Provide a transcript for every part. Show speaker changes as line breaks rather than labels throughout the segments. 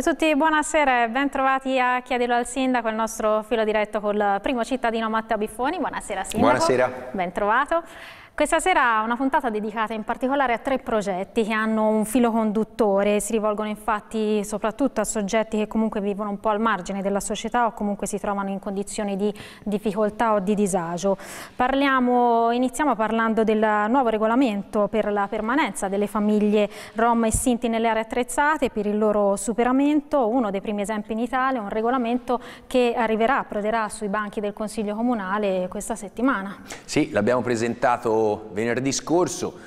voi tutti buonasera e ben trovati a Chiedilo al Sindaco, il nostro filo diretto col primo cittadino Matteo Biffoni. Buonasera Sindaco.
Buonasera.
Ben trovato. Questa sera una puntata dedicata in particolare a tre progetti che hanno un filo conduttore, si rivolgono infatti soprattutto a soggetti che comunque vivono un po' al margine della società o comunque si trovano in condizioni di difficoltà o di disagio. Parliamo, iniziamo parlando del nuovo regolamento per la permanenza delle famiglie rom e sinti nelle aree attrezzate per il loro superamento, uno dei primi esempi in Italia, un regolamento che arriverà, approderà sui banchi del Consiglio Comunale questa settimana.
Sì, l'abbiamo presentato venerdì scorso,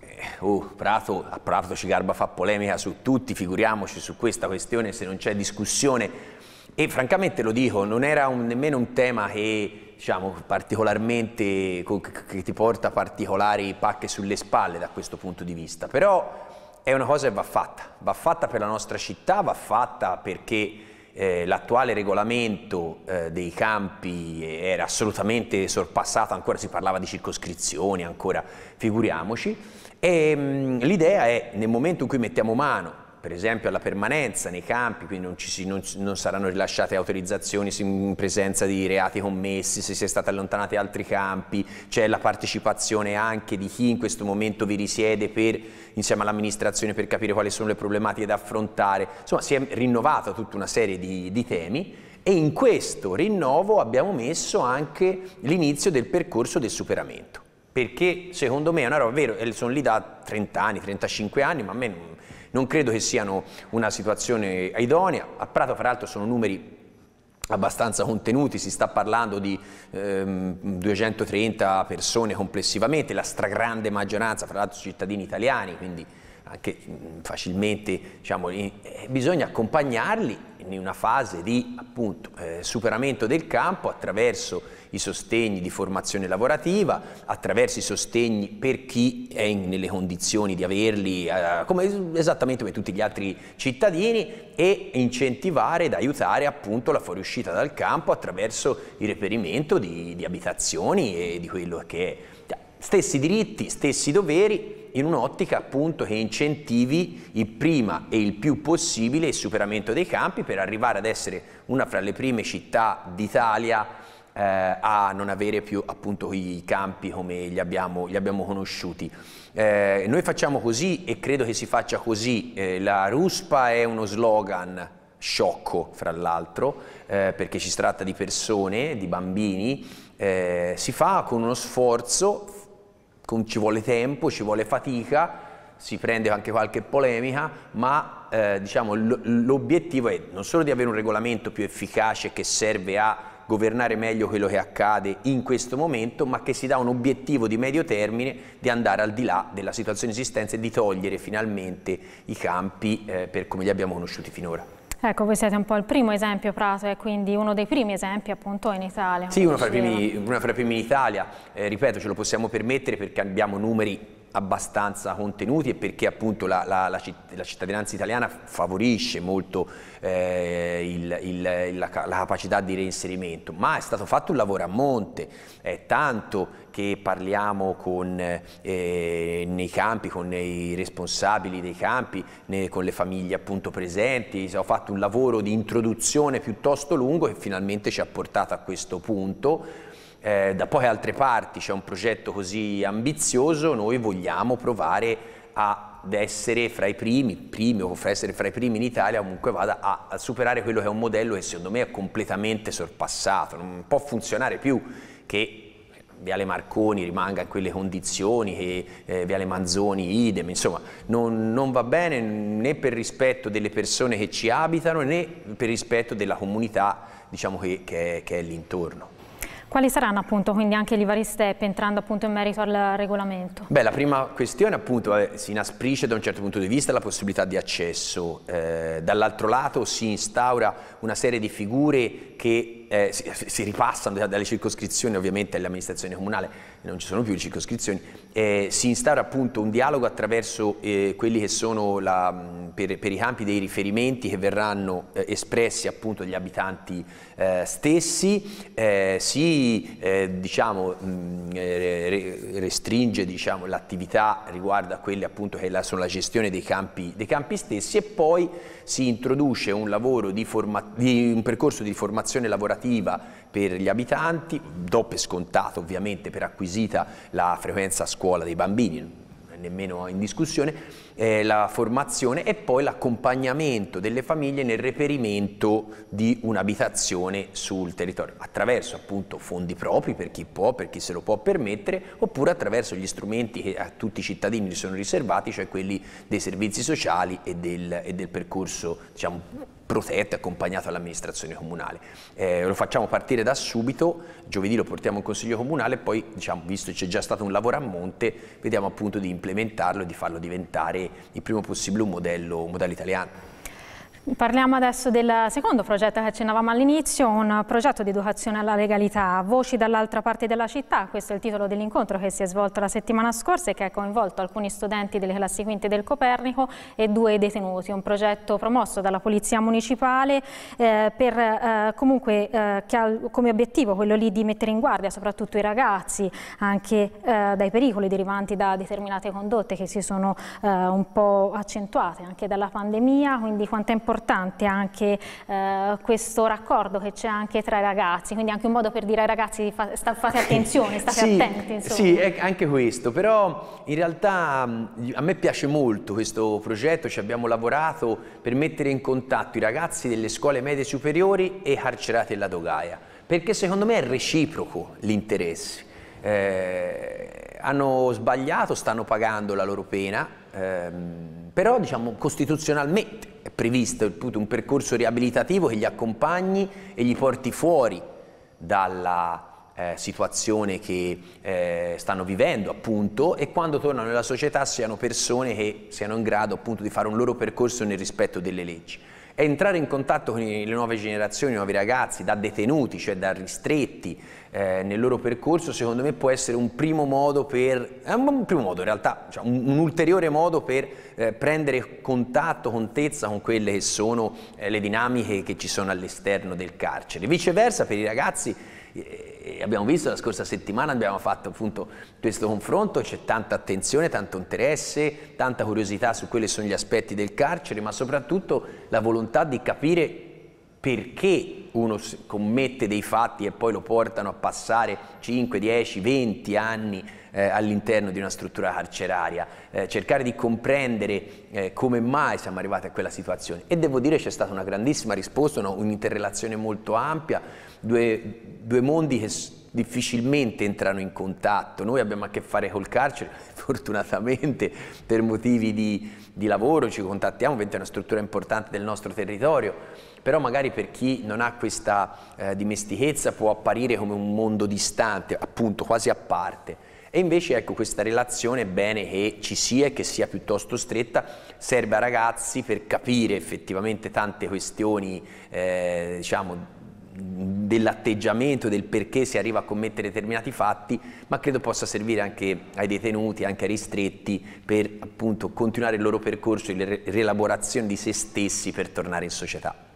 eh, oh, Prato, a Prato Cigarba fa polemica su tutti, figuriamoci su questa questione se non c'è discussione. E francamente lo dico, non era un, nemmeno un tema che diciamo particolarmente, che ti porta particolari pacche sulle spalle da questo punto di vista, però è una cosa che va fatta, va fatta per la nostra città, va fatta perché eh, l'attuale regolamento eh, dei campi era assolutamente sorpassato, ancora si parlava di circoscrizioni, ancora figuriamoci, e l'idea è nel momento in cui mettiamo mano per esempio alla permanenza nei campi, quindi non, ci, non, non, saranno rilasciate autorizzazioni in presenza di reati commessi, se si è stati allontanati altri campi, c'è la partecipazione anche di chi in questo momento vi risiede per, insieme all'amministrazione per capire quali sono le problematiche da affrontare, insomma si è rinnovata tutta una serie di, di temi e in questo rinnovo abbiamo messo anche l'inizio del percorso del superamento. Perché secondo me è una roba, vero, sono lì da 30 anni, 35 anni, ma a me non, non credo che siano una situazione idonea. A Prato, fra l'altro, sono numeri abbastanza contenuti, si sta parlando di ehm, 230 persone complessivamente, la stragrande maggioranza, fra l'altro cittadini italiani, quindi anche facilmente diciamo, eh, bisogna accompagnarli in una fase di appunto, eh, superamento del campo attraverso i sostegni di formazione lavorativa, attraverso i sostegni per chi è in, nelle condizioni di averli eh, come, esattamente come tutti gli altri cittadini e incentivare ed aiutare appunto la fuoriuscita dal campo attraverso il reperimento di, di abitazioni e di quello che è stessi diritti, stessi doveri in un'ottica appunto che incentivi il prima e il più possibile il superamento dei campi per arrivare ad essere una fra le prime città d'Italia eh, a non avere più appunto i campi come li abbiamo, li abbiamo conosciuti. Eh, noi facciamo così e credo che si faccia così, eh, la RUSPA è uno slogan sciocco fra l'altro eh, perché ci tratta di persone, di bambini, eh, si fa con uno sforzo con, ci vuole tempo, ci vuole fatica, si prende anche qualche polemica, ma eh, diciamo, l'obiettivo è non solo di avere un regolamento più efficace che serve a governare meglio quello che accade in questo momento, ma che si dà un obiettivo di medio termine di andare al di là della situazione esistente e di togliere finalmente i campi eh, per come li abbiamo conosciuti finora.
Ecco, voi siete un po' il primo esempio Prato e quindi uno dei primi esempi appunto in Italia.
Sì, uno fra, primi, uno fra, i primi in Italia, eh, ripeto ce lo possiamo permettere perché abbiamo numeri abbastanza contenuti e perché appunto la, la, la, la cittadinanza italiana favorisce molto eh, il, il, la, capacità di reinserimento, ma è stato fatto un lavoro a monte, è tanto che parliamo con, eh, nei campi, con i responsabili dei campi, né, con le famiglie appunto presenti, ho fatto un lavoro di introduzione piuttosto lungo che finalmente ci ha portato a questo punto eh, da poi altre parti c'è un progetto così ambizioso, noi vogliamo provare ad essere fra i primi, primi o fra essere fra i primi in Italia comunque vada a, a, superare quello che è un modello che secondo me è completamente sorpassato, non può funzionare più che Viale Marconi rimanga in quelle condizioni, che eh, Viale Manzoni idem, insomma non, non, va bene né per rispetto delle persone che ci abitano né per rispetto della comunità diciamo, che, che, che è l'intorno.
Quali saranno appunto quindi anche i vari step entrando appunto in merito al regolamento?
Beh, la prima questione appunto è, si inasprisce da un certo punto di vista la possibilità di accesso, eh, dall'altro lato si instaura una serie di figure che eh, si, si, ripassano dalle circoscrizioni ovviamente all'amministrazione comunale, non ci sono più le circoscrizioni, eh, si instaura appunto un dialogo attraverso eh, quelli che sono la, per, per, i campi dei riferimenti che verranno eh, espressi appunto dagli abitanti eh, stessi, eh, si diciamo, mh, restringe diciamo, l'attività riguardo a quelle appunto che la, sono la gestione dei campi, dei campi stessi e poi si introduce un, di di, un percorso di formazione lavorativa per gli abitanti, dopo e scontato ovviamente per acquisita la frequenza a scuola dei bambini, nemmeno in discussione, eh, la formazione e poi l'accompagnamento delle famiglie nel reperimento di un'abitazione sul territorio, attraverso appunto fondi propri per chi può, per chi se lo può permettere, oppure attraverso gli strumenti che a tutti i cittadini sono riservati, cioè quelli dei servizi sociali e del, e del percorso diciamo, protetto e accompagnato all'amministrazione comunale. Eh, lo facciamo partire da subito, giovedì lo portiamo in consiglio comunale e poi, diciamo, visto che c'è già stato un lavoro a monte, vediamo appunto di implementarlo e di farlo diventare il prima possibile un modello, un modello italiano.
Parliamo adesso del secondo progetto che accennavamo all'inizio, un progetto di educazione alla legalità, Voci dall'altra parte della città, questo è il titolo dell'incontro che si è svolto la settimana scorsa e che ha coinvolto alcuni studenti delle classi quinte del Copernico e due detenuti, un progetto promosso dalla Polizia Municipale eh, per eh, comunque eh, che ha come obiettivo quello lì di mettere in guardia soprattutto i ragazzi anche eh, dai pericoli derivanti da determinate condotte che si sono eh, un po' accentuate anche dalla pandemia, quindi quanto è importante importante anche eh, questo raccordo che c'è anche tra i ragazzi, quindi anche un modo per dire ai ragazzi fa, sta, fate attenzione, state
sì,
attenti. Insomma.
Sì, anche questo, però in realtà a me piace molto questo progetto, ci abbiamo lavorato per mettere in contatto i ragazzi delle scuole medie superiori e carcerati della Dogaia, perché secondo me è reciproco l'interesse. Eh, hanno sbagliato, stanno pagando la loro pena, ehm, però diciamo costituzionalmente è previsto appunto, un percorso riabilitativo che li accompagni e li porti fuori dalla eh, situazione che eh, stanno vivendo appunto e quando tornano nella società siano persone che siano in grado appunto di fare un loro percorso nel rispetto delle leggi. Entrare in contatto con le nuove generazioni, i nuovi ragazzi, da detenuti, cioè da ristretti, eh, nel loro percorso, secondo me può essere un primo modo per, un primo modo in realtà, cioè un, un, ulteriore modo per eh, prendere contatto, contezza con quelle che sono eh, le dinamiche che ci sono all'esterno del carcere. Viceversa per i ragazzi, eh, abbiamo visto la scorsa settimana, abbiamo fatto appunto questo confronto, c'è tanta attenzione, tanto interesse, tanta curiosità su quelli sono gli aspetti del carcere, ma soprattutto la volontà di capire perché uno commette dei fatti e poi lo portano a passare 5, 10, 20 anni eh, all'interno di una struttura carceraria, eh, cercare di comprendere eh, come mai siamo arrivati a quella situazione. E devo dire c'è stata una grandissima risposta, un'interrelazione molto ampia, due, due mondi che difficilmente entrano in contatto. Noi abbiamo a che fare col carcere, fortunatamente per motivi di, di lavoro ci contattiamo, è una struttura importante del nostro territorio, però magari per chi non ha questa eh, dimestichezza può apparire come un mondo distante, appunto quasi a parte. E invece ecco questa relazione è bene che ci sia e che sia piuttosto stretta, serve a ragazzi per capire effettivamente tante questioni eh, diciamo, dell'atteggiamento, del perché si arriva a commettere determinati fatti, ma credo possa servire anche ai detenuti, anche ai ristretti per appunto continuare il loro percorso di rielaborazione di se stessi per tornare in società.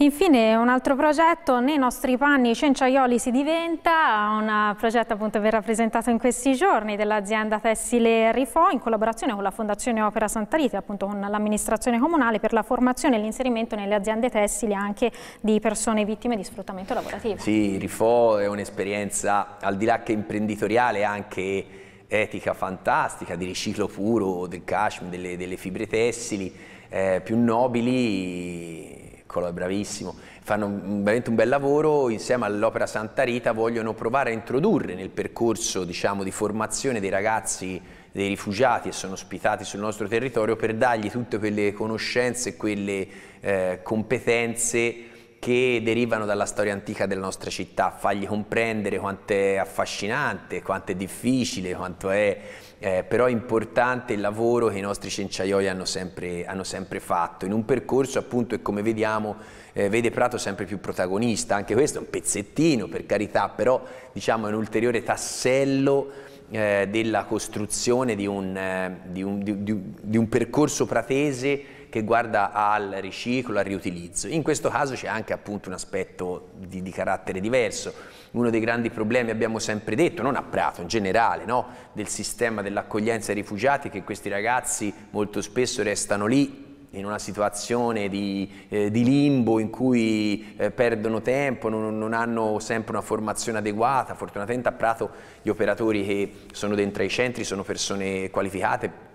Infine un altro progetto, nei nostri panni Cenciaioli si diventa, un progetto appunto verrà presentato in questi giorni dell'azienda tessile Rifò in collaborazione con la Fondazione Opera Santa Rita, appunto con l'amministrazione comunale per la formazione e l'inserimento nelle aziende tessili anche di persone vittime di sfruttamento lavorativo.
Sì, Rifò è un'esperienza al di là che imprenditoriale anche etica fantastica, di riciclo puro del cashmere, delle, delle fibre tessili eh, più nobili Piccolo è bravissimo, fanno veramente un bel lavoro, insieme all'Opera Santa Rita vogliono provare a introdurre nel percorso diciamo, di formazione dei ragazzi, dei rifugiati che sono ospitati sul nostro territorio per dargli tutte quelle conoscenze e quelle eh, competenze che derivano dalla storia antica della nostra città, fargli comprendere quanto è affascinante, quanto è difficile, quanto è eh, però importante il lavoro che i nostri cenciaioi hanno sempre, hanno sempre fatto, in un percorso appunto e come vediamo eh, vede Prato sempre più protagonista, anche questo è un pezzettino per carità, però diciamo è un ulteriore tassello eh, della costruzione di un, eh, di, un, di, di un percorso pratese che guarda al riciclo, al riutilizzo. In questo caso c'è anche appunto un aspetto di, di, carattere diverso. Uno dei grandi problemi, abbiamo sempre detto, non a Prato, in generale, no? del sistema dell'accoglienza ai rifugiati, che questi ragazzi molto spesso restano lì in una situazione di, eh, di limbo in cui eh, perdono tempo, non, non, hanno sempre una formazione adeguata. Fortunatamente a Prato gli operatori che sono dentro ai centri sono persone qualificate,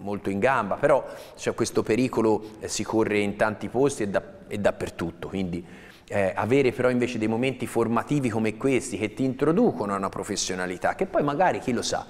molto in gamba, però cioè, questo pericolo eh, si corre in tanti posti e, da, e dappertutto, quindi eh, avere però invece dei momenti formativi come questi che ti introducono a una professionalità, che poi magari, chi lo sa,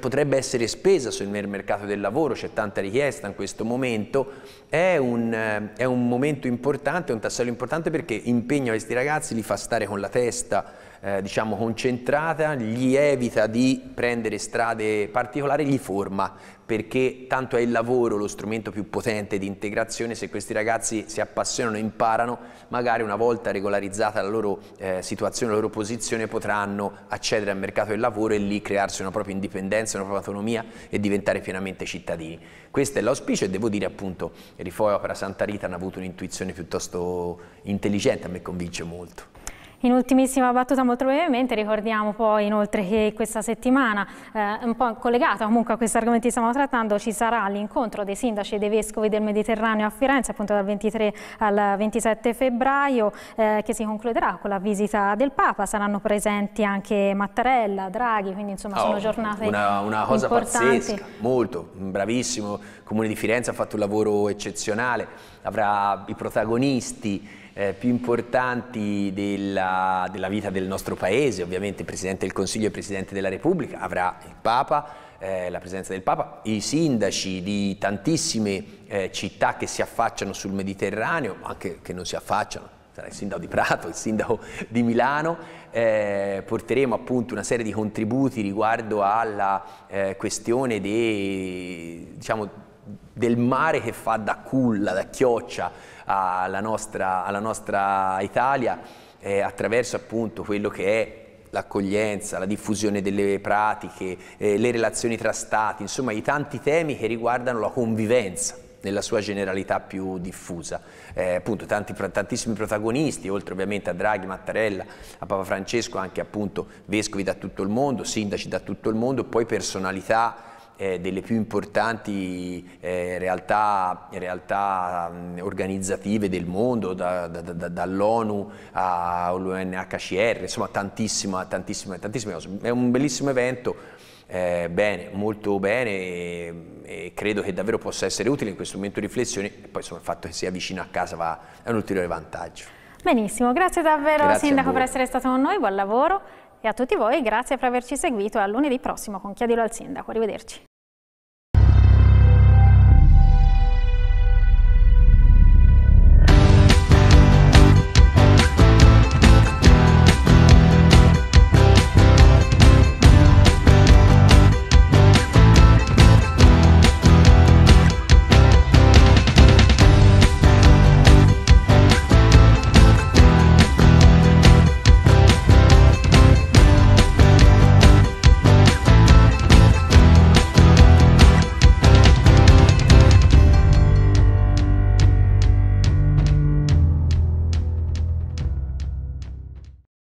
potrebbe essere spesa sul mercato del lavoro, c'è tanta richiesta in questo momento, è un, eh, è un momento importante, è un tassello importante perché impegna questi ragazzi, li fa stare con la testa eh, diciamo concentrata, gli evita di prendere strade particolari, gli forma, perché tanto è il lavoro lo strumento più potente di integrazione, se questi ragazzi si appassionano e imparano, magari una volta regolarizzata la loro eh, situazione, la loro posizione, potranno accedere al mercato del lavoro e lì crearsi una propria indipendenza, una propria autonomia e diventare pienamente cittadini. Questo è l'auspicio e devo dire appunto, Rifoi Opera Santa Rita hanno avuto un'intuizione piuttosto intelligente, a me convince molto.
In ultimissima battuta molto brevemente ricordiamo poi inoltre che questa settimana, eh, un po' collegata comunque a questi argomenti che stiamo trattando, ci sarà l'incontro dei sindaci e dei vescovi del Mediterraneo a Firenze appunto dal 23 al 27 febbraio eh, che si concluderà con la visita del Papa, saranno presenti anche Mattarella, Draghi, quindi insomma oh, sono giornate
una, una cosa
importanti.
pazzesca, molto, bravissimo, il Comune di Firenze ha fatto un lavoro eccezionale, avrà i protagonisti eh, più importanti della, della, vita del nostro paese, ovviamente il Presidente del Consiglio e il Presidente della Repubblica, avrà il Papa, eh, la presenza del Papa, i sindaci di tantissime eh, città che si affacciano sul Mediterraneo, anche che non si affacciano, sarà il sindaco di Prato, il sindaco di Milano, eh, porteremo appunto una serie di contributi riguardo alla eh, questione dei, diciamo, del mare che fa da culla, da chioccia alla nostra, alla nostra Italia eh, attraverso appunto quello che è l'accoglienza, la diffusione delle pratiche, eh, le relazioni tra stati, insomma i tanti temi che riguardano la convivenza nella sua generalità più diffusa. Eh, appunto tanti, tantissimi protagonisti, oltre ovviamente a Draghi, Mattarella, a Papa Francesco, anche appunto vescovi da tutto il mondo, sindaci da tutto il mondo, poi personalità eh, delle più importanti eh, realtà, realtà mh, organizzative del mondo, da, da, da, dall'ONU all'UNHCR, insomma tantissime, tantissime, tantissime cose. È un bellissimo evento. Eh, bene, molto bene e, e, credo che davvero possa essere utile in questo momento di riflessione e poi insomma il fatto che sia vicino a casa va, è un ulteriore vantaggio.
Benissimo, grazie davvero grazie Sindaco per essere stato con noi, buon lavoro e a tutti voi grazie per averci seguito a lunedì prossimo con Chiedilo al Sindaco, arrivederci.